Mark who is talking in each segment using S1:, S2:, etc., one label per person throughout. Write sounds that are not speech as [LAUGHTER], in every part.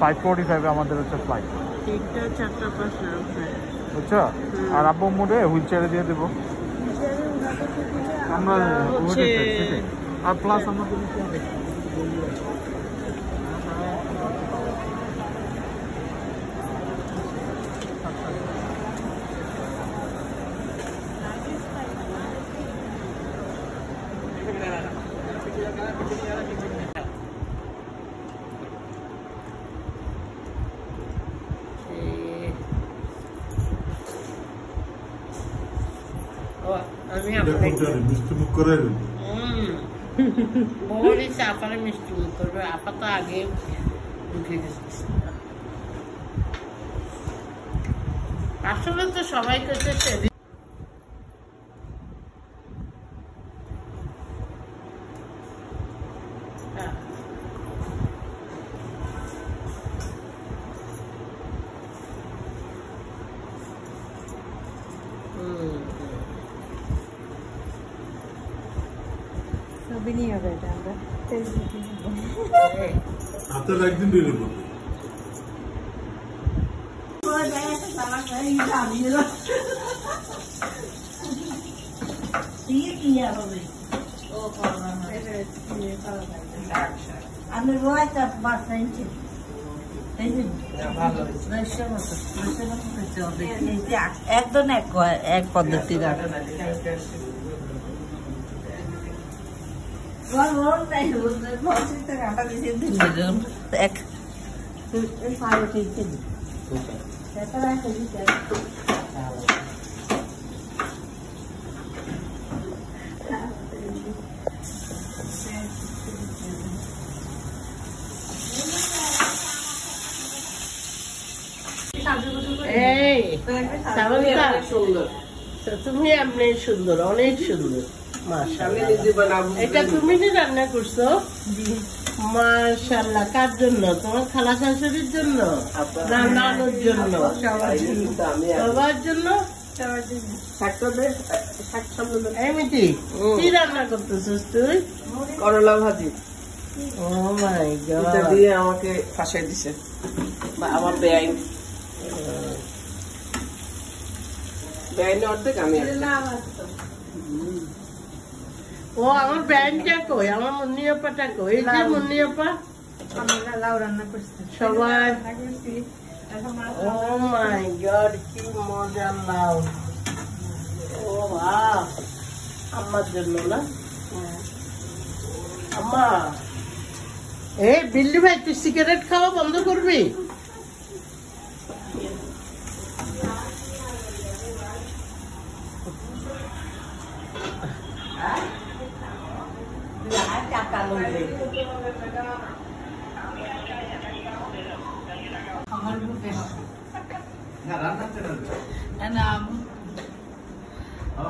S1: Five forty ফাইভে আমাদের হচ্ছে ফ্লাইট বুঝছ? আর আব্বু মোড়ে হুইল চেয়ারে দিয়ে দেবো। আমরা। আর প্লাস আমরা তো নিচে অনেক
S2: ও, আমি আপনাকে
S3: মিষ্টি মুখ করে
S2: বলেছে আপারে মিষ্টি মুখ করবে আপা তো আগে ঢুকে গেছে আসলে তো সবাই করছে
S4: সবই নিয়ে হবে এটা আমরা ফেসবুকে
S2: এই,
S3: হাতের একদিন বেরিয়ে পড়বে
S2: ও করোনা হয়।
S4: আমি রয়েছে বাসা ইঞ্চি
S2: ভালো হয়েছে। রয়েছে মতো, রয়েছে মতো হয়েছে অনেক।
S4: একদম এক এক পদ্ধতির আর এক
S2: এই তুমি এমনি সুন্দর অনেক সুন্দর। এটা তুমি যে রান্না করছ? মাশাল্লাহ কার জন্য? তোমার খালা শাশুড়ির জন্য? না জন্য? সবার জন্য। কি রান্না করতেছিস তুই?
S5: করলা ভাজি।
S2: Oh my god.
S5: দিয়ে আমাকে ফাঁসাই দিছে। আমার বেআইন। বেআইনে অর্ধেক আমি।
S2: ও আমার ব্যাংকটা কই আমার মুন্নিয়াপাটা কই এই যে মুন্নিয়াপা
S4: আমরা লাউ রান্না করছি
S2: সবাই ও মাই গড কি মজা লাউ ও বাহ আমার জন্য না আম্মা এই বিল্লি ভাই তুই সিগারেট খাওয়া বন্ধ করবি
S4: টাকা লইবে আমার বুকে না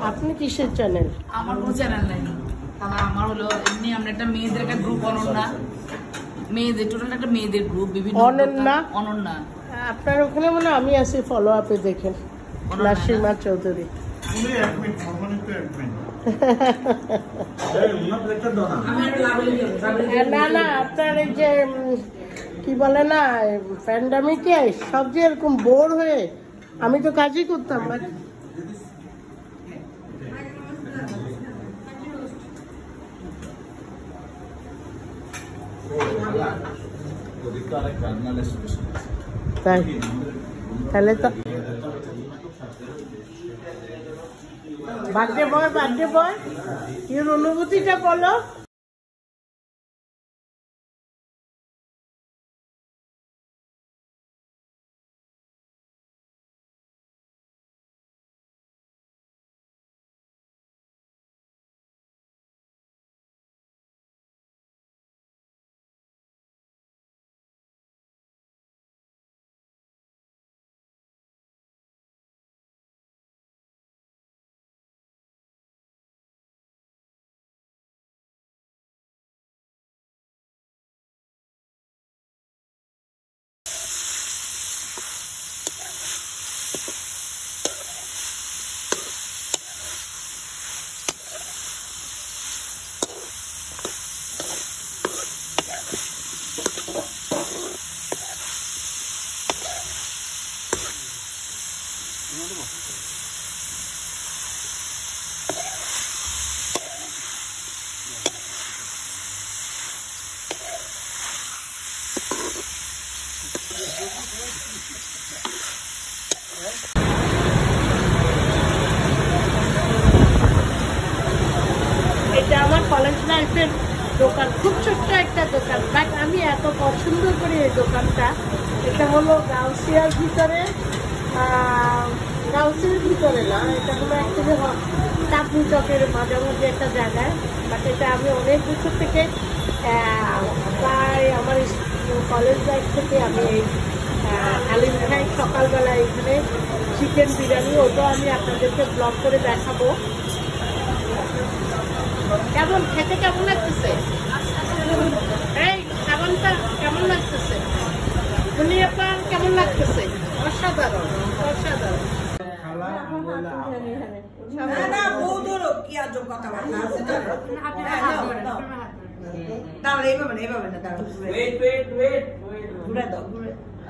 S2: আপনি কিসের চ্যানেল
S6: আমার কোনো চ্যানেল নাই। কারণ আমার হলো এমনি আমরা একটা মেয়েদের একটা গ্রুপ অনন্যা। মেয়েদের টোটাল একটা মেয়েদের গ্রুপ বিভিন্ন
S2: অনন্যা?
S6: অনন্যা।
S2: আপনার ওখানে মনে আমি আছি ফলো আপে দেখেন? নাসিমা চৌধুরী। [LAUGHS] না না আপনার এই যে কি বলে না প্যান্ডামিকে সব যে এরকম বোর হয়ে আমি তো কাজই করতাম না তাই তাহলে তো বার্থডে বয় বার্থডে বয় এর অনুভূতিটা বলো। দোকান, খুব ছোট্ট একটা দোকান বাট আমি এত পছন্দ করি এই দোকানটা। এটা হলো গাউসিয়ার ভিতরে গাউসিয়ার ভিতরে না, এটা হলো অ্যাকচুয়ালি চাঁদনি চকের মাঝামাঝি একটা জায়গায় বাট এটা আমি অনেক বছর থেকে প্রায় আমার কলেজ লাইফ থেকে আমি এই আলিম খাই সকালবেলা এখানে চিকেন বিরিয়ানি ওটাও আমি আপনাদেরকে ব্লগ করে দেখাবো। কেমন খেতে কেমন লাগতেছে? এই খাবারটা কেমন লাগতেছে? উনি কেমন লাগতেছে? অসাধারণ অসাধারণ।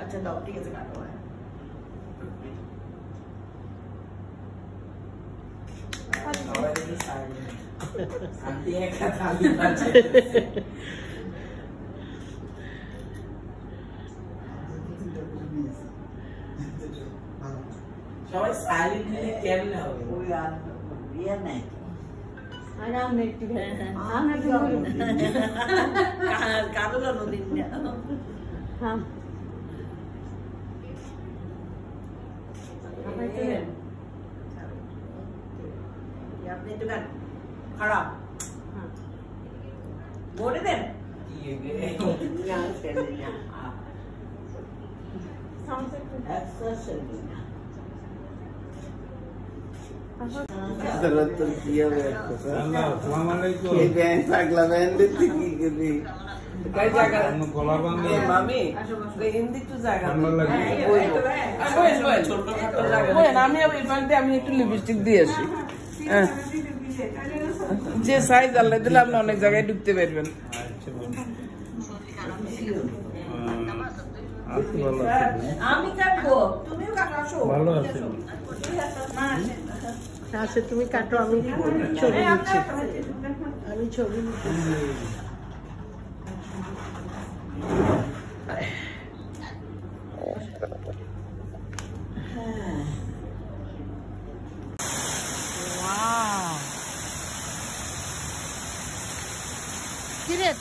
S4: আচ্ছা, দাও, ঠিক আছে।
S5: সবাই সাইলেন্ট দিলে কেমনে হবে
S4: ওই আর ইয়ে নাই। কা- কারও জানো দিন না। আপনি একটু গান খারাপ বলে দেন
S5: মামি হিন্দি একটু জায়গা আমি একটু লিপস্টিক দিয়ে আসি। হ্যাঁ। যে সাইজ আল্লাহ দিলে আপনি অনেক জায়গায় ঢুকতে পারবেন
S4: আমি কাটবো তুমিও কাটো
S7: ভালো আছি
S2: আচ্ছা তুমি কাটো, আমি ছবি নিচ্ছি। আমি ছবি নিচ্ছি।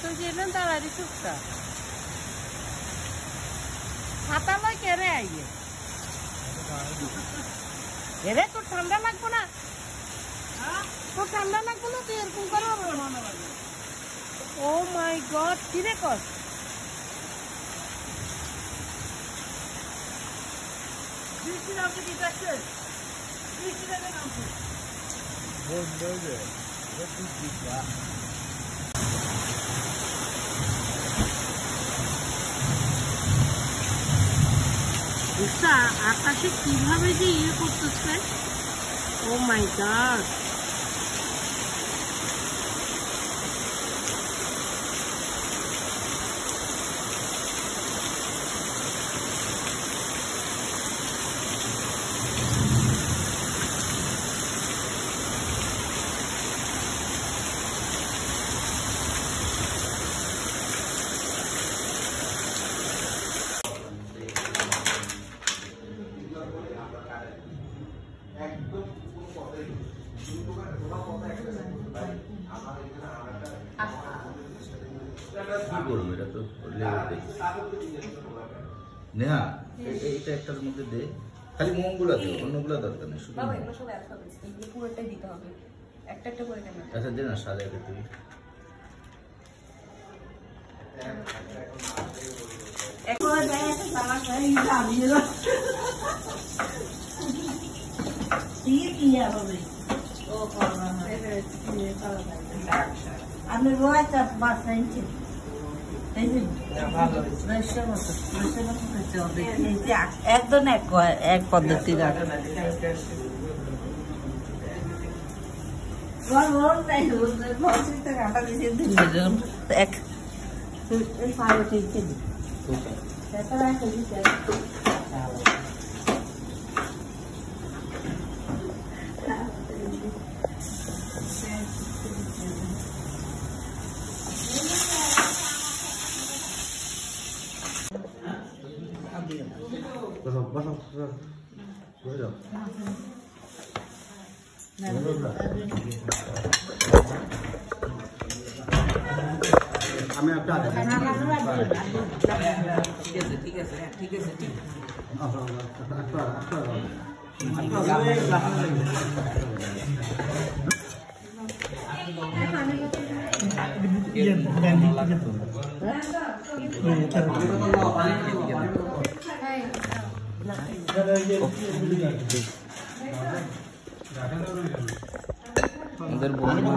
S2: তুই যে এলেন দাঁড়ালি চুপটা ছাতা লয় কেড়ে আইয়ে? এরে তোর ঠান্ডা লাগবো না? ঠান্ডা লাগবো না তুই এরকম করে ও মাই গড কি রে কর বৃষ্টি নামছে কি দেখছে বৃষ্টি দেখে নামছে। উষা আকাশে কীভাবে যে ইয়ে করতেছে? ও মাই গড
S8: কি করব এটা তো লেগে নেহা এইটা একটার মধ্যে দে খালি মোমগুলো দে অন্যগুলো দরকার নেই শুধু মোম।
S9: পুরোটাই দিতে হবে একটা একটা করে কেন
S8: আচ্ছা দে না
S4: আপনি রয়েছে বাস আনছেন একদম এক এক পদ্ধতি এক।
S5: ঠিক không? Rồi với rồi Hãy subscribe cho kênh Ghiền
S8: Mì Gõ
S5: Để không bỏ lỡ những video
S7: hấp
S10: dẫn
S11: আমাদের বন্ধু।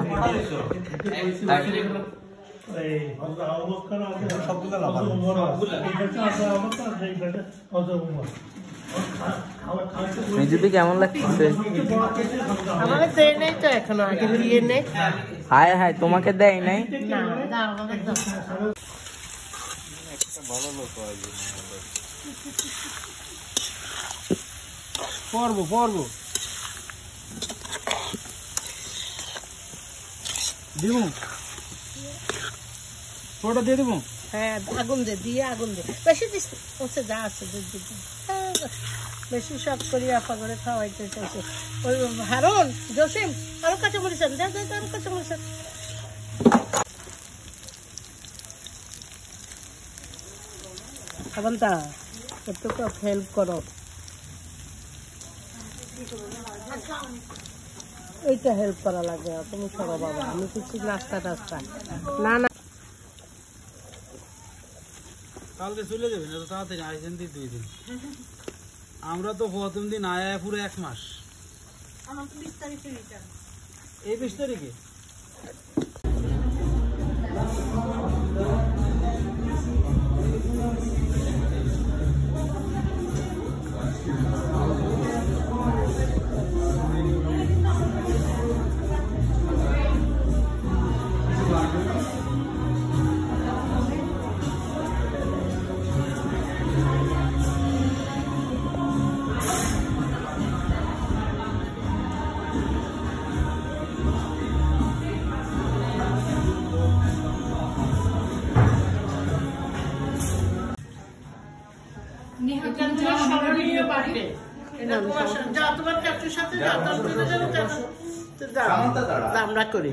S11: কেমন লাগছে
S2: আমাদের দেয় নেই তো এখনও আগে দিয়ে নেই।
S11: হায় হায় তোমাকে দেয় নাই?
S2: না দাও আমাদের দাও।
S1: পরবো পরবো। দিব? ওটা দিয়ে দেবো?
S2: হ্যাঁ আগুন দে দিয়ে আগুন দে। বেশি দিস। হচ্ছে যা আছে। বেশি সব করি আপা করে খাওয়াইতে চাইছে। ওই হারুন জসিম আরও মরিছেন দে দে দে, আরও কাছে মরিছেন খাবানটা একটু হেল্প করো। এইটা হেল্প করা লাগে তুমি করো বাবা আমি কিছু নাস্তা টাস্তা না না।
S1: কালকে চলে যাবেন এত তাড়াতাড়ি আইসেন দিয়ে দুই দিন। আমরা তো প্রথম দিন আয়া পুরো এক মাস। এই বিশ তারিখে?
S2: আমরা করি।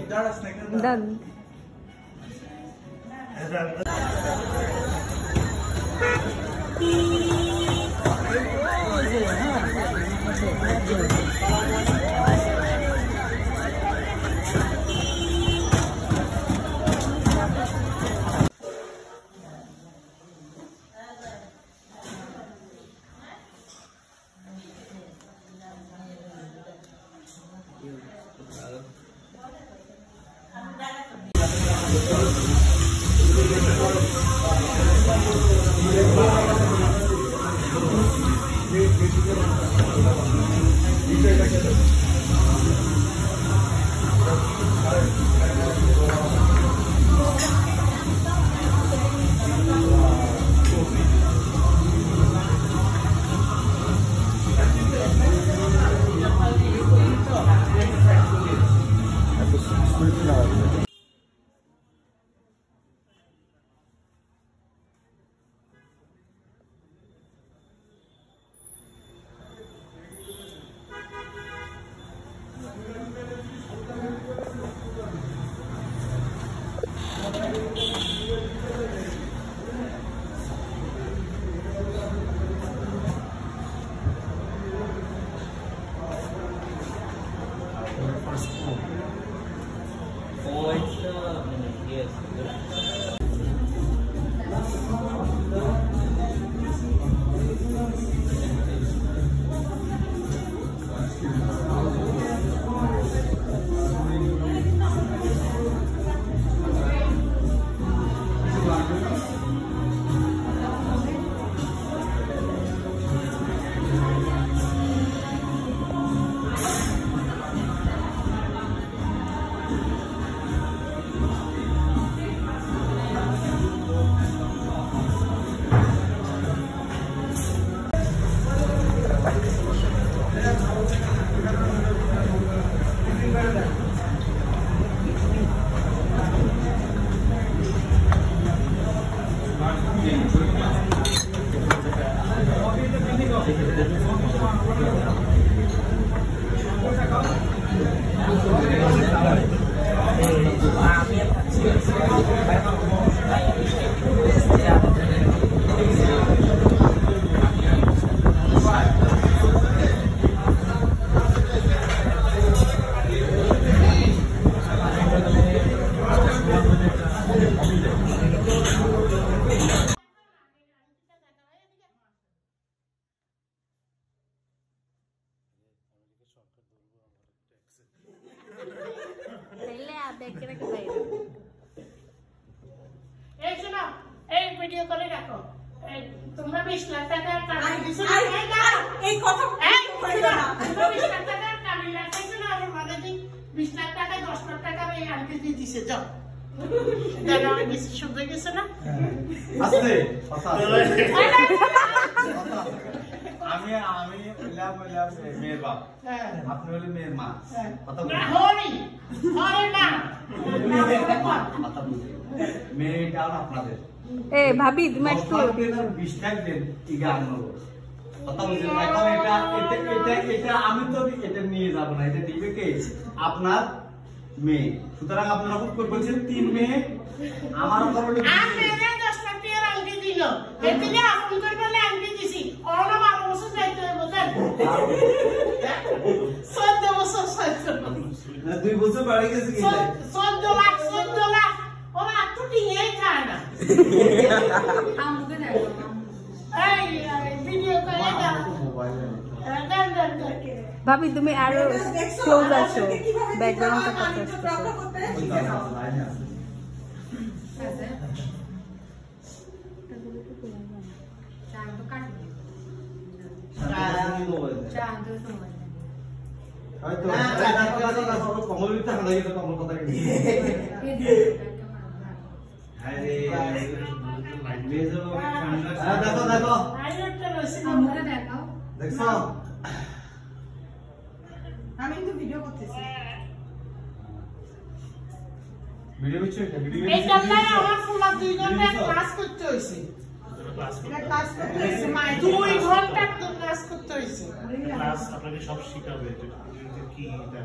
S2: Four. Four. It's, uh, yes. আনকে দিয়ে দিছে যাও জানো আমি বেশি শুদ্ধ গেছে না
S8: আস্তে
S2: এই,
S8: আমি আমি হইলাম হইলাম মেয়ের বাপ আপনি হলে মেয়ের মা। কথা বলুন
S2: হরি, হরি না।
S8: কথা বলুন মেয়েটাও আপনাদের
S12: এ ভাবি তুমি একটু
S8: ঠিক এটা এটা আমি তো এটা নিয়ে যাব না এটা দিবে কে আপনার মেয়ে সুতরাং আপনারা খুব করে বলছেন তিন মেয়ে আমার কারণে
S2: আর মেয়েরা দশ লাখ টাকার আংটি দিল। এর থেকে আপন করে বলে আংটি দিছি। অন্য বারো বছর যাইতে হবে, বুঝলেন? চোদ্দ বছর, চোদ্দ বছর।
S8: দুই বছর বাড়ি গেছে কি
S2: চোদ্দ- চোদ্দ লাখ, চোদ্দ লাখ। ওরা তো টিঙেই খায় না। এই, এই, ভিডিও করে দাও।
S8: মোবাইলে
S2: হ্যাঁ, দেন।
S12: ভাবি তুমি আরও ক্লোজ আসো ব্যাকগ্রাউন্ডটা কত
S8: লাইনে আছে
S4: চা তো কাটি
S8: মোবাইল
S4: চা আনতে সময় লাগে
S8: হয়তো দেখো দেখো দেখো কমল বিটা হাঁটা গেছে কমল কথা কি
S4: এই দিকে
S8: আরে মেজো দেখো দেখো
S2: আর একটা রয়েছে না।
S4: আমুকে দেখাও
S8: দেখছ
S7: আমি কিন্তু ভিডিও করতেছি
S8: ভিডিও হচ্ছে এটা ভিডিও
S2: এই জন্যই আমার ফুলা দুই ঘণ্টা ক্লাস করতে
S7: ক্লাস করতে
S2: ঘণ্টা ক্লাস করতে
S3: ক্লাস আপনাকে সব শিখাবে কি এটা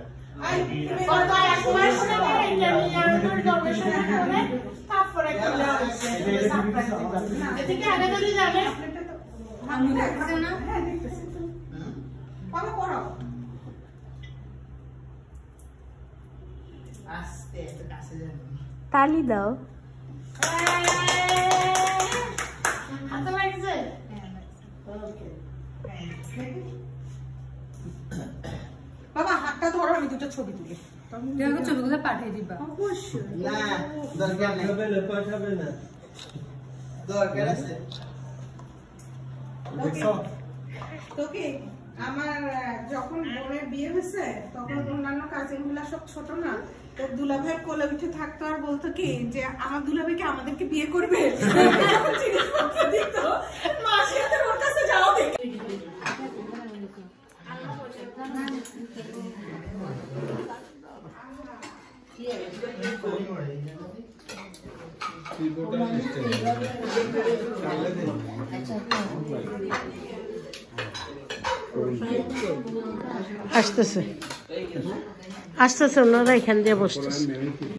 S2: তারপরে এদিকে আগে
S4: আমু দেখছে না।
S7: হ্যাঁ দেখতেছি
S5: আস্তে কাছে যান
S12: তালি দাও।
S7: বাবা হাতটা ধরো আমি দুটো ছবি তুলি।
S4: ছবিগুলো পাঠিয়ে দিবা।
S5: না দরকার নেই দরকার আছে
S7: তোকে আমার যখন বোনের বিয়ে হয়েছে তখন অন্যান্য কাজিনগুলা সব ছোট না তো দুলাভাই কোলে উঠে থাকতো আর বলতো কি যে আমার দুলাভাইকে আমাদেরকে বিয়ে করবে? [LAUGHS] জিনিসপত্র দিত মাসি হাতে ওর কাছে যাও দেখি
S2: আসতেছে। আসতেছে ওনারা এখান দিয়ে বসতেছে।